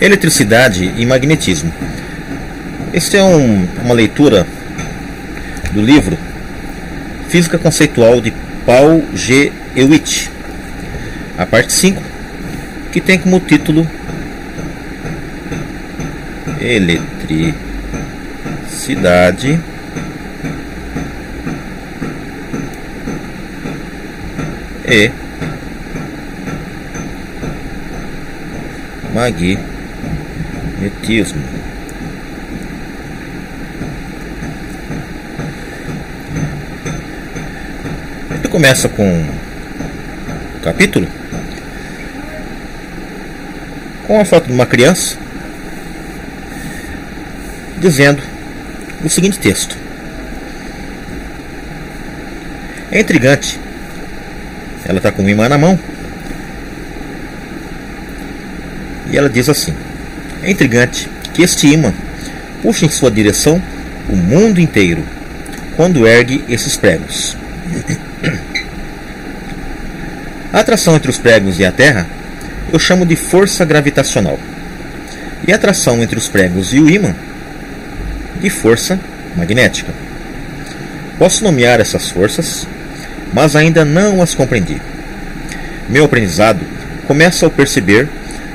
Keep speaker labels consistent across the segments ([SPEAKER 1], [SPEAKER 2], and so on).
[SPEAKER 1] Eletricidade e magnetismo. Esta é um, uma leitura do livro Física Conceitual de Paul G. Ewitt, a parte 5, que tem como título Eletricidade e magnetismo. Ele começa com um capítulo com a foto de uma criança dizendo o seguinte texto. É intrigante. Ela está com um imã na mão E ela diz assim: É intrigante que este imã puxe em sua direção o mundo inteiro quando ergue esses pregos. A atração entre os pregos e a Terra eu chamo de força gravitacional. E a atração entre os pregos e o ímã de força magnética. Posso nomear essas forças, mas ainda não as compreendi. Meu aprendizado começa ao perceber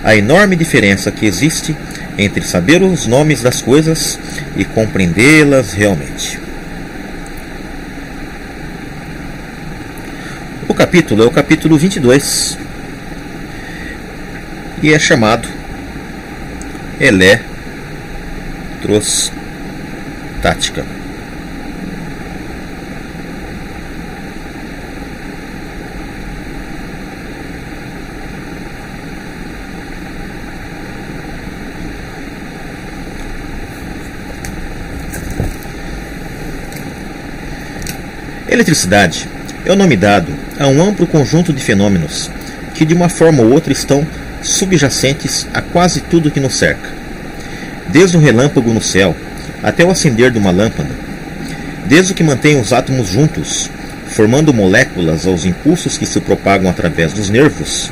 [SPEAKER 1] a enorme diferença que existe entre saber os nomes das coisas e compreendê-las realmente. O capítulo é o capítulo 22 e é chamado Eletrostática. Eletricidade é o nome dado a um amplo conjunto de fenômenos que, de uma forma ou outra, estão subjacentes a quase tudo que nos cerca. Desde o relâmpago no céu até o acender de uma lâmpada, desde o que mantém os átomos juntos, formando moléculas aos impulsos que se propagam através dos nervos,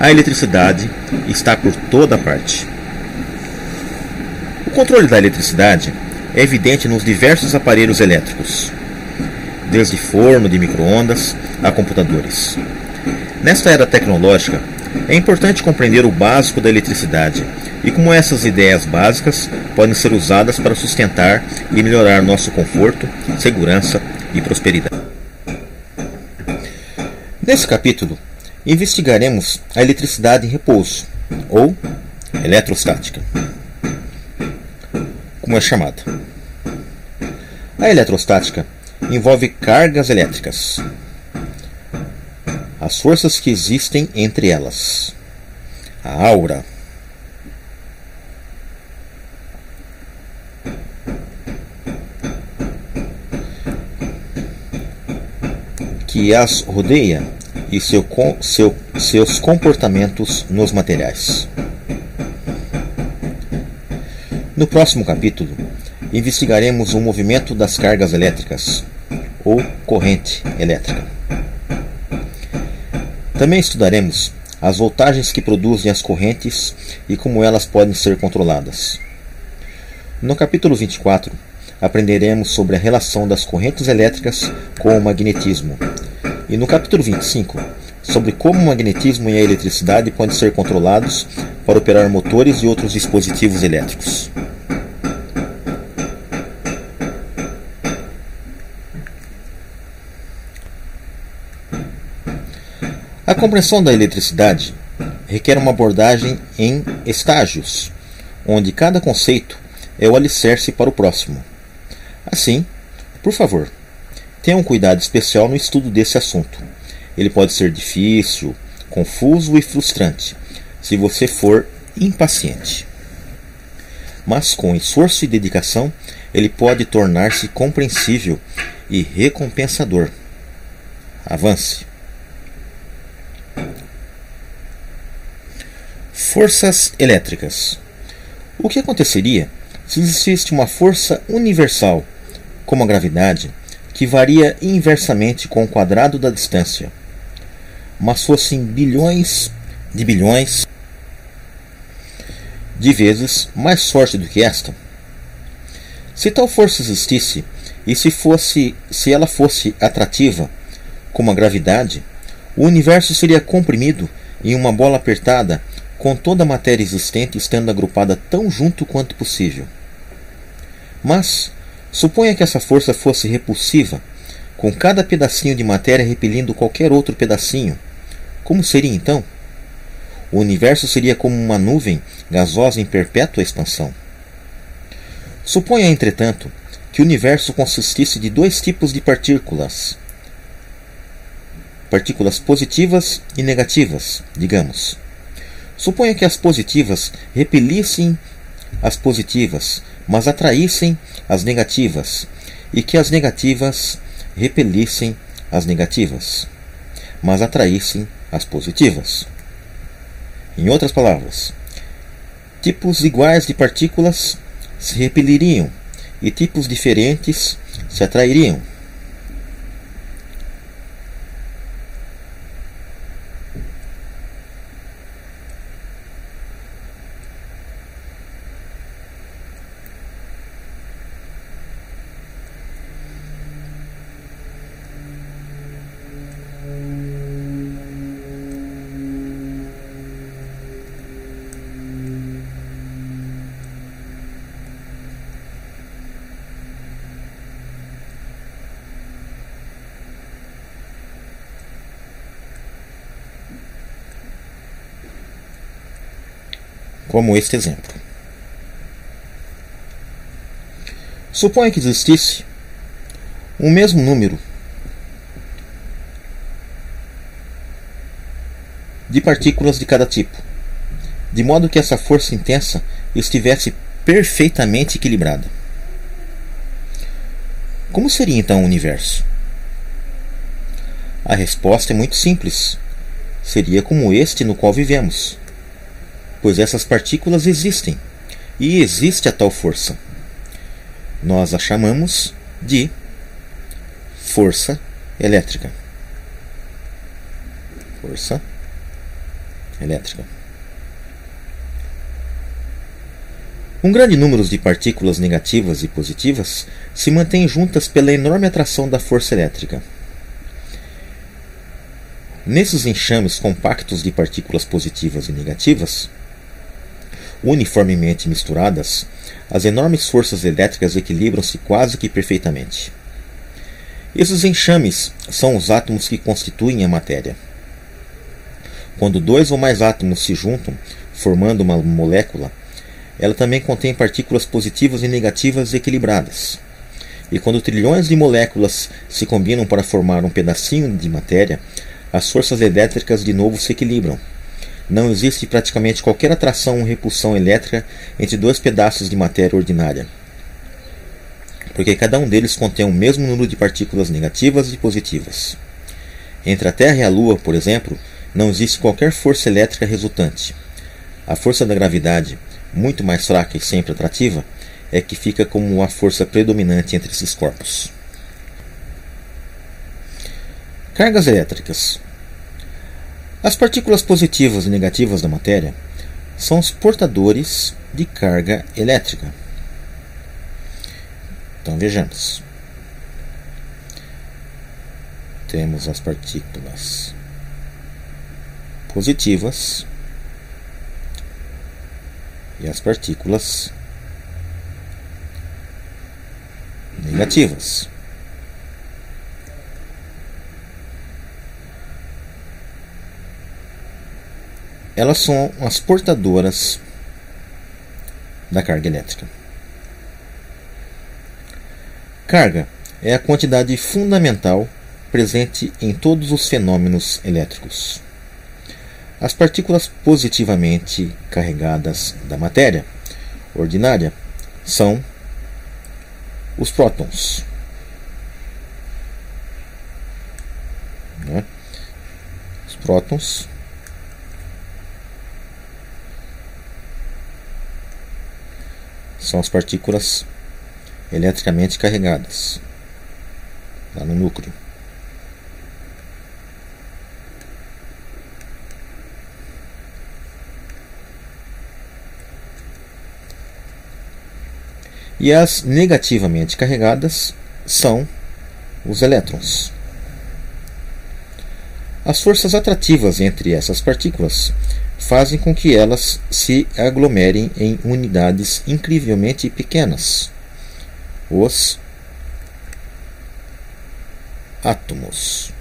[SPEAKER 1] a eletricidade está por toda parte. O controle da eletricidade é evidente nos diversos aparelhos elétricos, desde forno de microondas a computadores. Nesta era tecnológica, é importante compreender o básico da eletricidade e como essas ideias básicas podem ser usadas para sustentar e melhorar nosso conforto, segurança e prosperidade. Nesse capítulo, investigaremos a eletricidade em repouso, ou eletrostática, como é chamada. A eletrostática envolve cargas elétricas, as forças que existem entre elas, a aura. que as rodeia e seu, seu, seus comportamentos nos materiais. No próximo capítulo, investigaremos o movimento das cargas elétricas, ou corrente elétrica. Também estudaremos as voltagens que produzem as correntes e como elas podem ser controladas. No capítulo 24, aprenderemos sobre a relação das correntes elétricas com o magnetismo. E no capítulo 25, sobre como o magnetismo e a eletricidade podem ser controlados para operar motores e outros dispositivos elétricos. A compreensão da eletricidade requer uma abordagem em estágios, onde cada conceito é o alicerce para o próximo. Assim, por favor, tenha um cuidado especial no estudo desse assunto. Ele pode ser difícil, confuso e frustrante se você for impaciente. Mas com esforço e dedicação, ele pode tornar-se compreensível e recompensador. Avance. Forças elétricas. O que aconteceria se existisse uma força universal, como a gravidade, que varia inversamente com o quadrado da distância, mas fossem bilhões de bilhões de vezes mais forte do que esta. Se tal força existisse, e se fosse, se ela fosse atrativa, como a gravidade, o universo seria comprimido em uma bola apertada, com toda a matéria existente estando agrupada tão junto quanto possível. Mas, suponha que essa força fosse repulsiva, com cada pedacinho de matéria repelindo qualquer outro pedacinho. Como seria então? O universo seria como uma nuvem gasosa em perpétua expansão. Suponha, entretanto, que o universo consistisse de dois tipos de partículas. Partículas positivas e negativas, digamos. Suponha que as positivas repelissem as positivas, mas atraíssem as negativas, e que as negativas repelissem as negativas, mas atraíssem as positivas. Em outras palavras, tipos iguais de partículas se repeliriam e tipos diferentes se atrairiam. Como este exemplo. Suponha que existisse o mesmo número de partículas de cada tipo, de modo que essa força intensa estivesse perfeitamente equilibrada. Como seria então o universo? A resposta é muito simples. Seria como este no qual vivemos pois essas partículas existem e existe a tal força. Nós a chamamos de força elétrica. Força elétrica. Um grande número de partículas negativas e positivas se mantém juntas pela enorme atração da força elétrica. Nesses enxames compactos de partículas positivas e negativas, uniformemente misturadas, as enormes forças elétricas equilibram-se quase que perfeitamente. Esses enxames são os átomos que constituem a matéria. Quando dois ou mais átomos se juntam, formando uma molécula, ela também contém partículas positivas e negativas equilibradas. E quando trilhões de moléculas se combinam para formar um pedacinho de matéria, as forças elétricas de novo se equilibram não existe praticamente qualquer atração ou repulsão elétrica entre dois pedaços de matéria ordinária, porque cada um deles contém o mesmo número de partículas negativas e positivas. Entre a Terra e a Lua, por exemplo, não existe qualquer força elétrica resultante. A força da gravidade, muito mais fraca e sempre atrativa, é que fica como a força predominante entre esses corpos. Cargas elétricas. As partículas positivas e negativas da matéria são os portadores de carga elétrica. Então vejamos. Temos as partículas positivas e as partículas negativas. Elas são as portadoras da carga elétrica. Carga é a quantidade fundamental presente em todos os fenômenos elétricos. As partículas positivamente carregadas da matéria ordinária são os prótons. Né? Os prótons são as partículas eletricamente carregadas lá no núcleo. E as negativamente carregadas são os elétrons. As forças atrativas entre essas partículas fazem com que elas se aglomerem em unidades incrivelmente pequenas, os átomos.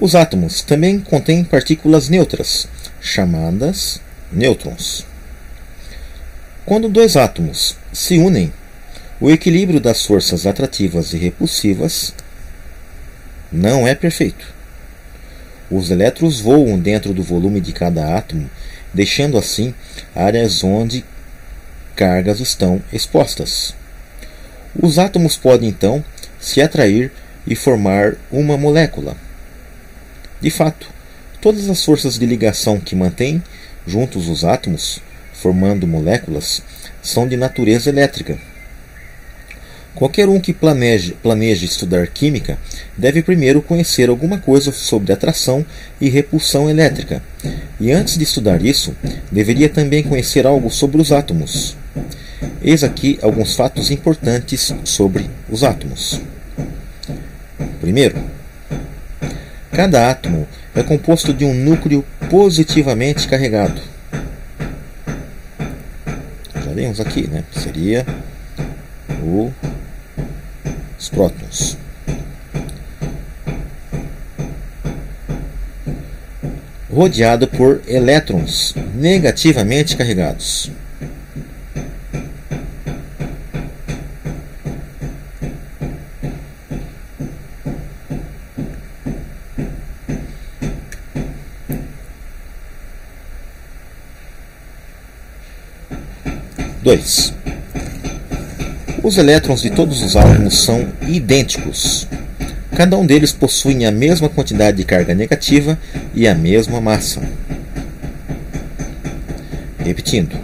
[SPEAKER 1] Os átomos também contêm partículas neutras, chamadas nêutrons. Quando dois átomos se unem, o equilíbrio das forças atrativas e repulsivas não é perfeito. Os elétrons voam dentro do volume de cada átomo, deixando assim áreas onde cargas estão expostas. Os átomos podem então se atrair e formar uma molécula. De fato, todas as forças de ligação que mantêm juntos os átomos, formando moléculas, são de natureza elétrica. Qualquer um que planeje, planeje estudar química deve primeiro conhecer alguma coisa sobre atração e repulsão elétrica, e antes de estudar isso, deveria também conhecer algo sobre os átomos. Eis aqui alguns fatos importantes sobre os átomos. Primeiro, Cada átomo é composto de um núcleo positivamente carregado. Já vimos aqui, né? Seria o, os prótons. Rodeado por elétrons negativamente carregados. 2. Os elétrons de todos os átomos são idênticos. Cada um deles possui a mesma quantidade de carga negativa e a mesma massa. Repetindo,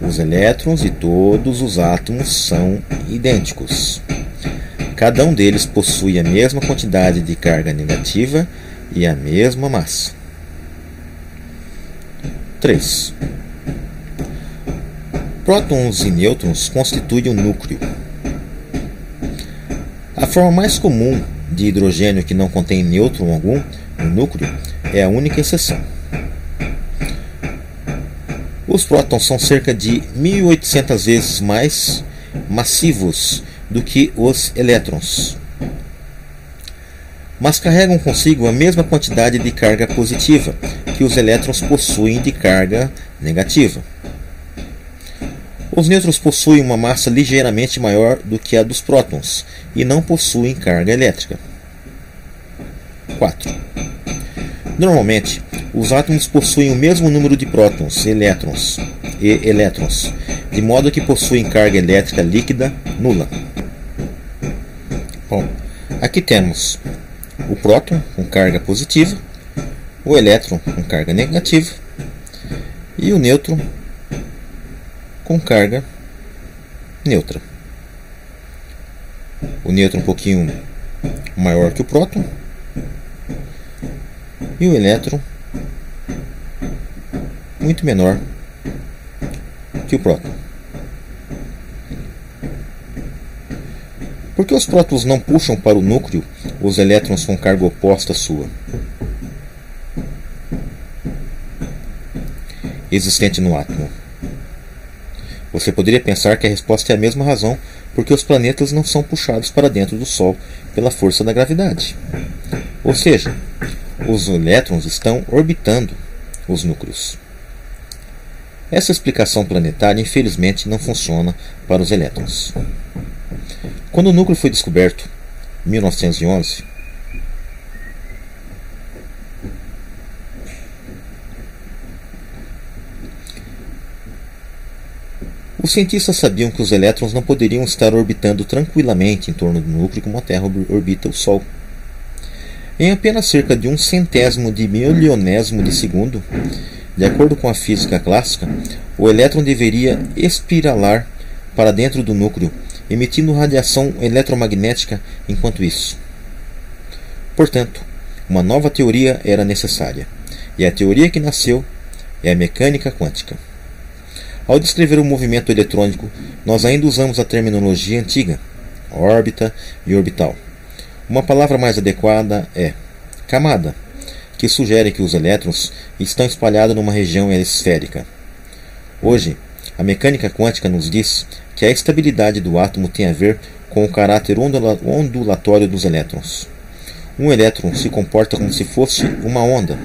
[SPEAKER 1] os elétrons de todos os átomos são idênticos. Cada um deles possui a mesma quantidade de carga negativa e a mesma massa. 3. Prótons e nêutrons constituem o núcleo. A forma mais comum de hidrogênio que não contém nêutron algum no núcleo é a única exceção. Os prótons são cerca de 1800 vezes mais massivos do que os elétrons, mas carregam consigo a mesma quantidade de carga positiva que os elétrons possuem de carga negativa. Os nêutrons possuem uma massa ligeiramente maior do que a dos prótons e não possuem carga elétrica. 4. Normalmente, os átomos possuem o mesmo número de prótons, elétrons e elétrons, de modo que possuem carga elétrica líquida nula. Bom, aqui temos o próton com carga positiva, o elétron com carga negativa e o nêutron com carga neutra. O nêutron um pouquinho maior que o próton e o elétron muito menor que o próton. Por que os prótons não puxam para o núcleo os elétrons com carga oposta à sua? Existente no átomo. Você poderia pensar que a resposta é a mesma razão porque os planetas não são puxados para dentro do Sol pela força da gravidade. Ou seja, os elétrons estão orbitando os núcleos. Essa explicação planetária, infelizmente, não funciona para os elétrons. Quando o núcleo foi descoberto, em 1911, Os cientistas sabiam que os elétrons não poderiam estar orbitando tranquilamente em torno do núcleo como a Terra orbita o Sol. Em apenas cerca de um centésimo de milionésimo de segundo, De acordo com a física clássica, o elétron deveria espiralar para dentro do núcleo, emitindo radiação eletromagnética enquanto isso. Portanto, uma nova teoria era necessária, e a teoria que nasceu é a mecânica quântica. Ao descrever o movimento eletrônico, nós ainda usamos a terminologia antiga, órbita e orbital. Uma palavra mais adequada é camada, que sugere que os elétrons estão espalhados numa região esférica. Hoje, a mecânica quântica nos diz que a estabilidade do átomo tem a ver com o caráter ondulatório dos elétrons. Um elétron se comporta como se fosse uma onda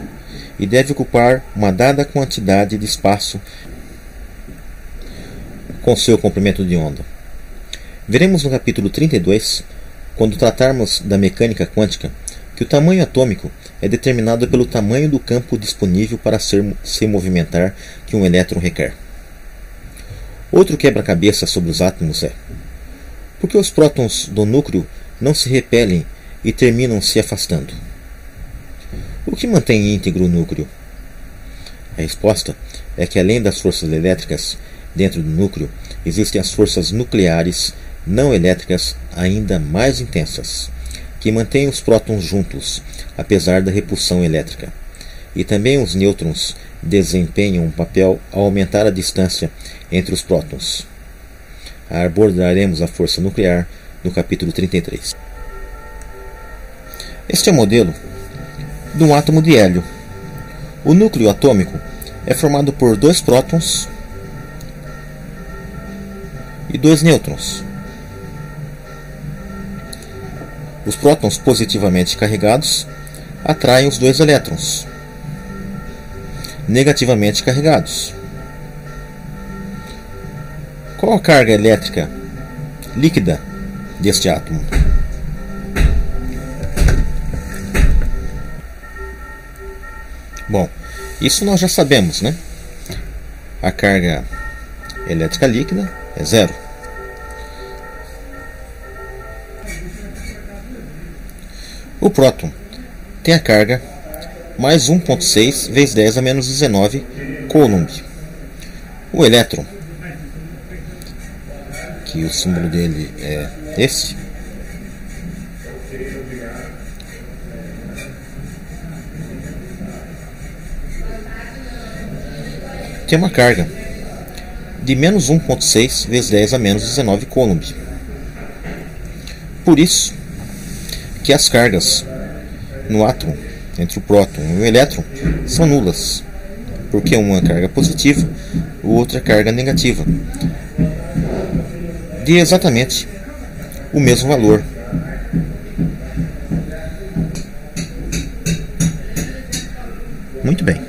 [SPEAKER 1] e deve ocupar uma dada quantidade de espaço com seu comprimento de onda. Veremos no capítulo 32, quando tratarmos da mecânica quântica, que o tamanho atômico é determinado pelo tamanho do campo disponível para ser, se movimentar que um elétron requer. Outro quebra-cabeça sobre os átomos é: por que os prótons do núcleo não se repelem e terminam se afastando? O que mantém íntegro o núcleo? A resposta é que, além das forças elétricas dentro do núcleo, existem as forças nucleares não elétricas ainda mais intensas que mantém os prótons juntos, apesar da repulsão elétrica. E também os nêutrons desempenham um papel ao aumentar a distância entre os prótons. Abordaremos a força nuclear no capítulo 33. Este é o modelo de um átomo de hélio. O núcleo atômico é formado por dois prótons e dois nêutrons. Os prótons positivamente carregados atraem os dois elétrons negativamente carregados. Qual a carga elétrica líquida deste átomo? Bom, isso nós já sabemos, né? A carga elétrica líquida é zero. O próton tem a carga mais 1.6 vezes 10 a menos 19 Coulomb. O elétron, que o símbolo dele é esse, tem uma carga de menos 1.6 vezes 10 a menos 19 Coulomb. Por isso, que as cargas no átomo entre o próton e o elétron são nulas, porque uma é carga positiva, o outro é carga negativa, de exatamente o mesmo valor. Muito bem.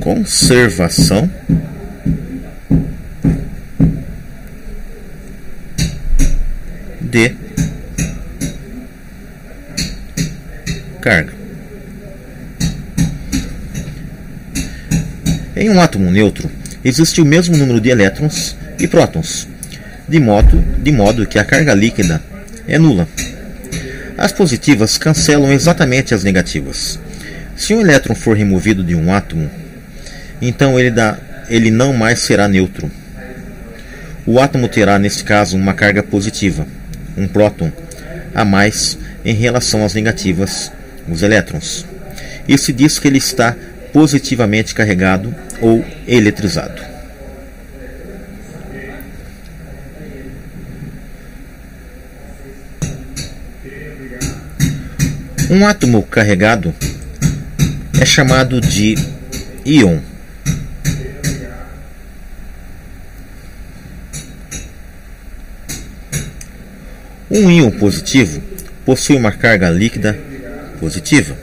[SPEAKER 1] Conservação de carga. Em um átomo neutro, existe o mesmo número de elétrons e prótons, de modo, de modo que a carga líquida é nula. As positivas cancelam exatamente as negativas. Se um elétron for removido de um átomo, então ele, dá, ele não mais será neutro. O átomo terá, nesse caso, uma carga positiva um próton a mais em relação às negativas, os elétrons. Se diz que ele está positivamente carregado ou eletrizado. Um átomo carregado é chamado de íon. Um íon positivo possui uma carga líquida positiva.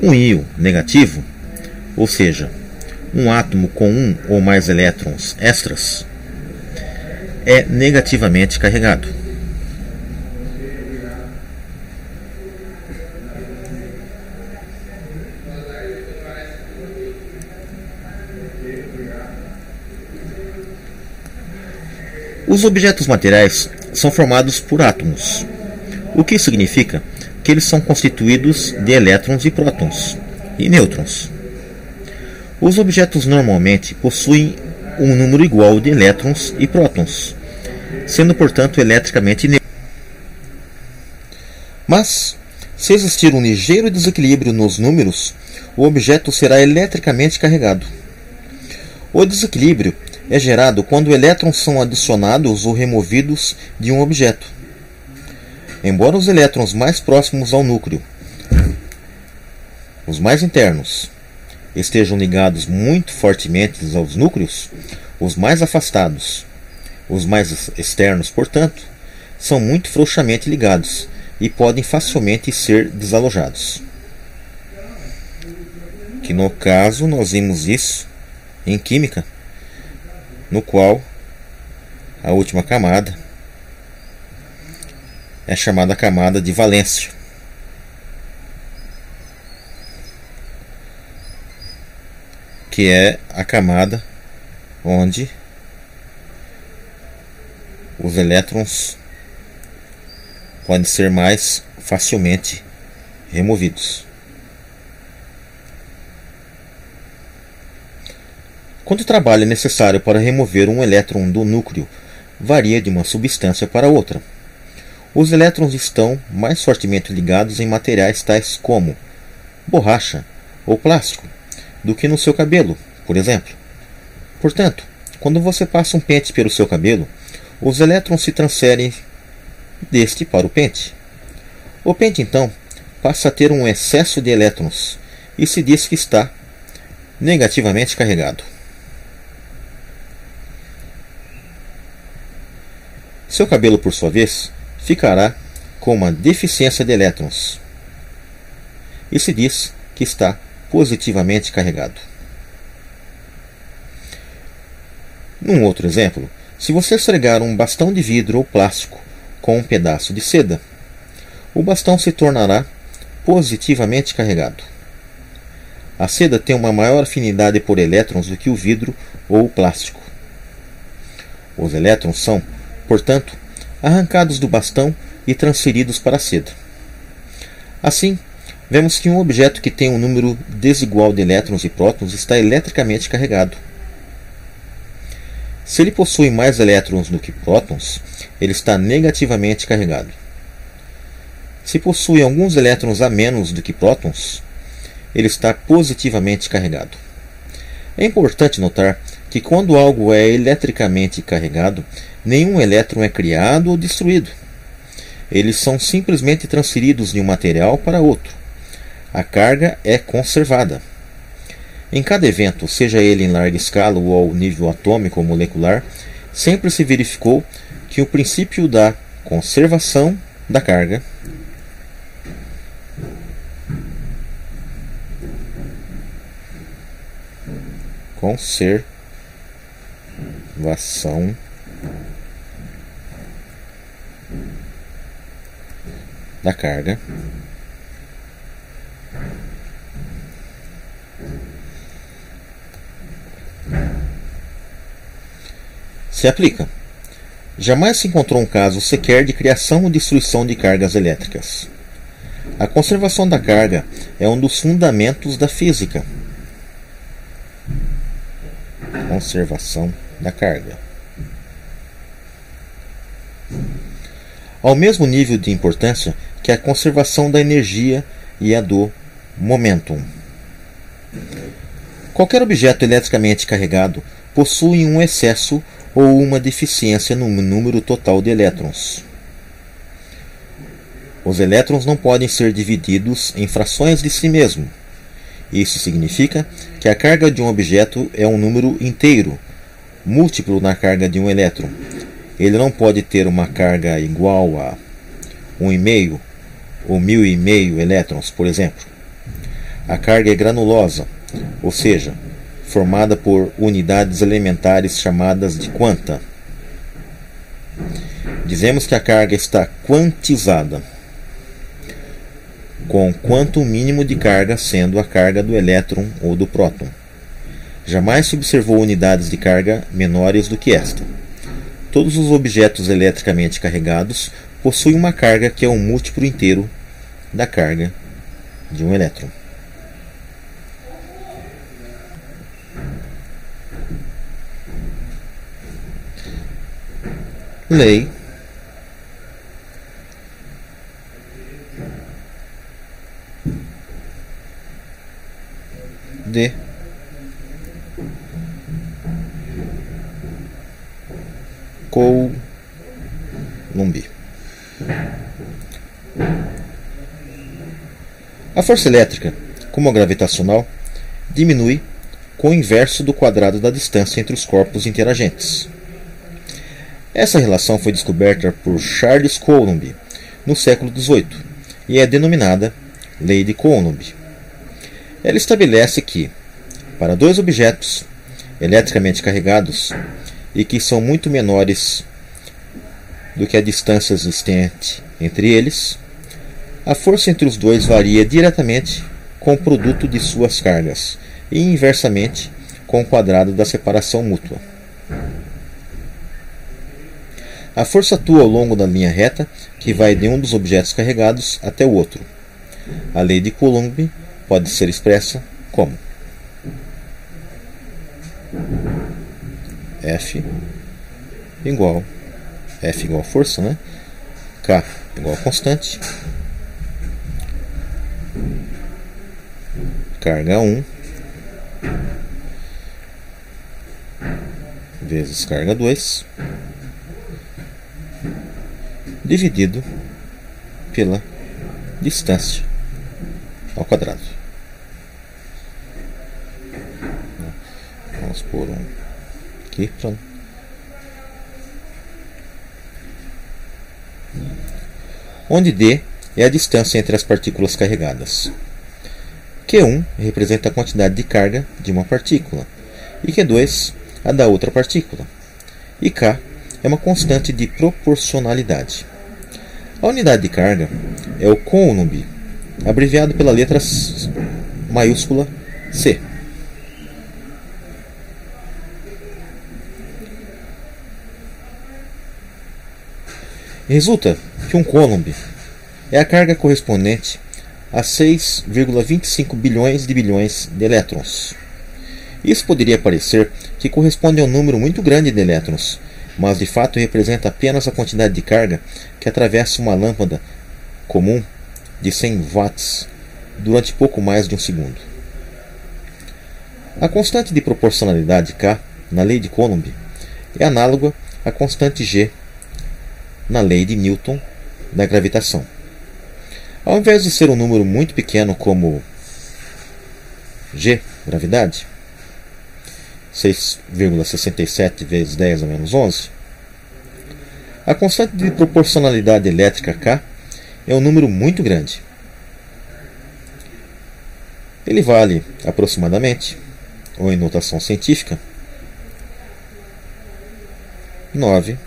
[SPEAKER 1] Um íon negativo, ou seja, um átomo com um ou mais elétrons extras, é negativamente carregado. Os objetos materiais são formados por átomos. o que significa que eles são constituídos de elétrons e prótons e nêutrons. Os objetos normalmente possuem um número igual de elétrons e prótons, sendo portanto eletricamente neutros. Mas, se existir um ligeiro desequilíbrio nos números, o objeto será eletricamente carregado. O desequilíbrio é gerado quando elétrons são adicionados ou removidos de um objeto. Embora os elétrons mais próximos ao núcleo, os mais internos, estejam ligados muito fortemente aos núcleos, os mais afastados, os mais externos, portanto, são muito frouxamente ligados e podem facilmente ser desalojados. Que no caso nós vimos isso em química, no qual a última camada é chamada camada de valência. Que é a camada onde os elétrons podem ser mais facilmente removidos. Quanto trabalho é necessário para remover um elétron do núcleo varia de uma substância para outra. Os elétrons estão mais fortemente ligados em materiais tais como borracha ou plástico do que no seu cabelo, por exemplo. Portanto, quando você passa um pente pelo seu cabelo, os elétrons se transferem deste para o pente. O pente, então, passa a ter um excesso de elétrons e se diz que está negativamente carregado. Seu cabelo, por sua vez, ficará com uma deficiência de elétrons e se diz que está positivamente carregado. Num outro exemplo, se você esfregar um bastão de vidro ou plástico com um pedaço de seda, o bastão se tornará positivamente carregado. A seda tem uma maior afinidade por elétrons do que o vidro ou o plástico. Os elétrons são, portanto, arrancados do bastão e transferidos para a seda. Assim, vemos que um objeto que tem um número desigual de elétrons e prótons está eletricamente carregado. Se ele possui mais elétrons do que prótons, ele está negativamente carregado. Se possui alguns elétrons a menos do que prótons, ele está positivamente carregado. É importante notar que quando algo é eletricamente carregado, nenhum elétron é criado ou destruído. Eles são simplesmente transferidos de um material para outro. A carga é conservada. Em cada evento, seja ele em larga escala ou ao nível atômico ou molecular, sempre se verificou que o princípio da conservação da carga conservação da carga se aplica. Jamais se encontrou um caso sequer de criação ou destruição de cargas elétricas. A conservação da carga é um dos fundamentos da física. Conservação da carga. Ao mesmo nível de importância que a conservação da energia e a do momentum. Qualquer objeto eletricamente carregado possui um excesso ou uma deficiência no número total de elétrons. Os elétrons não podem ser divididos em frações de si mesmo. Isso significa que a carga de um objeto é um número inteiro, múltiplo na carga de um elétron. Ele não pode ter uma carga igual a 1,5 ou 1.000 elétrons, por exemplo. A carga é granulosa, ou seja, formada por unidades elementares chamadas de quanta. Dizemos que a carga está quantizada, com quanto mínimo de carga sendo a carga do elétron ou do próton. Jamais se observou unidades de carga menores do que esta. Todos os objetos eletricamente carregados possui uma carga que é um múltiplo inteiro da carga de um elétron. Lei de Coulomb. A força elétrica, como a gravitacional, diminui com o inverso do quadrado da distância entre os corpos interagentes. Essa relação foi descoberta por Charles Coulomb no século XVIII e é denominada Lei de Coulomb. Ela estabelece que, para dois objetos eletricamente carregados e que são muito menores do que a distância existente entre eles, a força entre os dois varia diretamente com o produto de suas cargas e inversamente com o quadrado da separação mútua. A força atua ao longo da linha reta que vai de um dos objetos carregados até o outro. A lei de Coulomb pode ser expressa como F igual F igual força, né? K igual constante. Carga 1 vezes carga 2 dividido pela distância ao quadrado. Vamos por um aqui para onde D é a distância entre as partículas carregadas. Q1 representa a quantidade de carga de uma partícula e Q2 a da outra partícula. E K é uma constante de proporcionalidade. A unidade de carga é o Coulomb, abreviado pela letra maiúscula C. Resulta que um Coulomb é a carga correspondente a 6,25 bilhões de bilhões de elétrons. Isso poderia parecer que corresponde a um número muito grande de elétrons, mas de fato representa apenas a quantidade de carga que atravessa uma lâmpada comum de 100 watts durante pouco mais de um segundo. A constante de proporcionalidade K na lei de Coulomb é análoga à constante G na lei de Newton da gravitação. Ao invés de ser um número muito pequeno como g, gravidade, 6,67 vezes 10 a menos 11, a constante de proporcionalidade elétrica K é um número muito grande. Ele vale aproximadamente, ou em notação científica, 9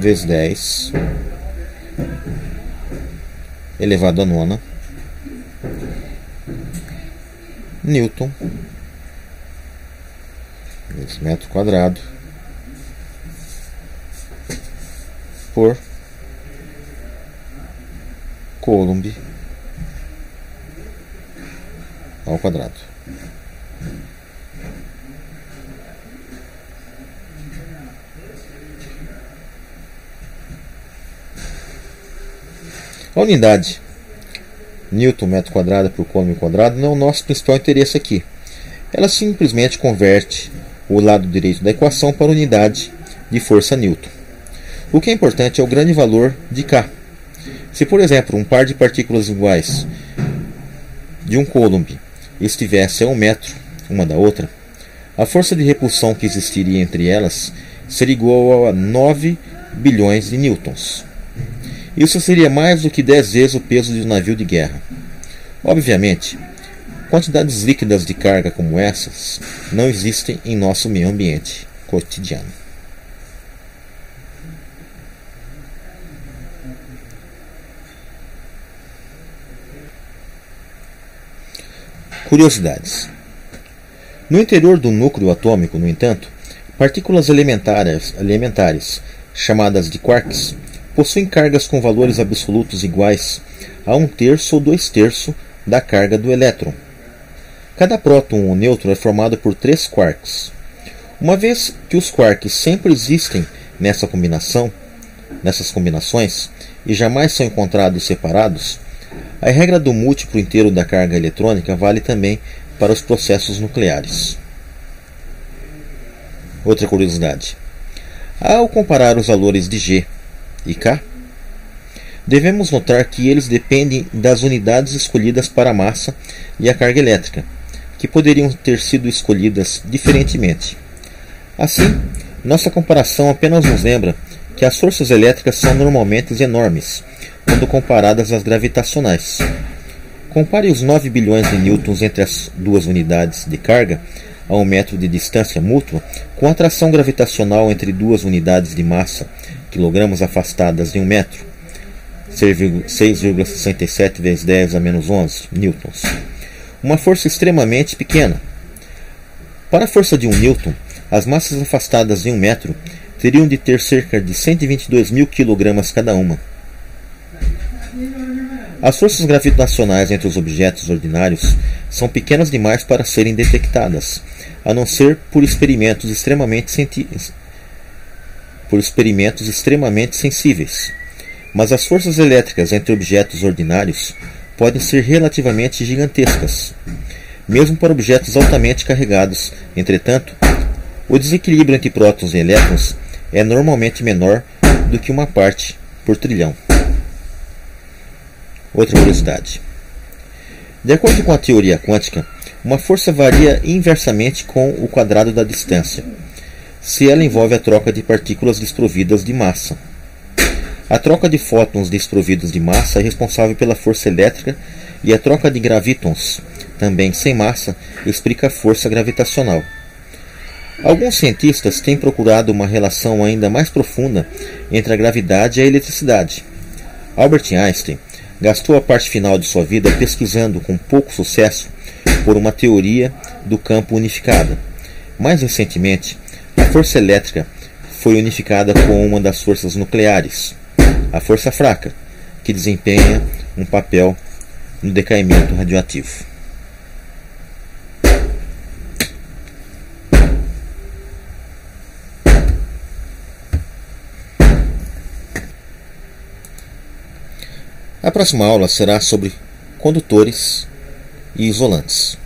[SPEAKER 1] vezes 10 elevado a nona. Newton. Vezes metro quadrado por Coulomb ao quadrado. A unidade Newton metro quadrado por Coulomb quadrado não é o nosso principal interesse aqui. Ela simplesmente converte o lado direito da equação para unidade de força Newton. O que é importante é o grande valor de K. Se, por exemplo, um par de partículas iguais de um Coulomb estivesse a um metro uma da outra, a força de repulsão que existiria entre elas seria igual a 9 bilhões de newtons. Isso seria mais do que 10 vezes o peso de um navio de guerra. Obviamente, quantidades líquidas de carga como essas não existem em nosso meio ambiente cotidiano. Curiosidades: No interior do núcleo atômico, no entanto, Partículas elementares, elementares, chamadas de quarks, possuem cargas com valores absolutos iguais a um terço ou dois terços da carga do elétron. Cada próton ou nêutron é formado por três quarks. Uma vez que os quarks sempre existem nessa combinação, nessas combinações e jamais são encontrados separados, a regra do múltiplo inteiro da carga eletrônica vale também para os processos nucleares. Outra curiosidade: ao comparar os valores de G e K, devemos notar que eles dependem das unidades escolhidas para a massa e a carga elétrica, que poderiam ter sido escolhidas diferentemente. Assim, nossa comparação apenas nos lembra que as forças elétricas são normalmente enormes quando comparadas às gravitacionais. Compare os 9 bilhões de newtons entre as duas unidades de carga a um metro de distância mútua, com atração gravitacional entre duas unidades de massa, quilogramas afastadas de um metro, 6,67 vezes 10 a menos 11 newtons. Uma força extremamente pequena. Para a força de um newton, as massas afastadas de um metro teriam de ter cerca de 122 mil quilogramas cada uma. As forças gravitacionais entre os objetos ordinários são pequenas demais para serem detectadas, a não ser por experimentos extremamente por experimentos extremamente sensíveis. Mas as forças elétricas entre objetos ordinários podem ser relativamente gigantescas, mesmo para objetos altamente carregados. Entretanto, o desequilíbrio entre prótons e elétrons é normalmente menor do que uma parte por trilhão. Outra curiosidade. De acordo com a teoria quântica, uma força varia inversamente com o quadrado da distância, se ela envolve a troca de partículas desprovidas de massa. A troca de fótons desprovidos de massa é responsável pela força elétrica e a troca de gravitons, também sem massa, explica a força gravitacional. Alguns cientistas têm procurado uma relação ainda mais profunda entre a gravidade e a eletricidade. Albert Einstein gastou a parte final de sua vida pesquisando com pouco sucesso por uma teoria do campo unificado. Mais recentemente, força elétrica foi unificada com uma das forças nucleares, a força fraca, que desempenha um papel no decaimento radioativo. A próxima aula será sobre condutores e isolantes.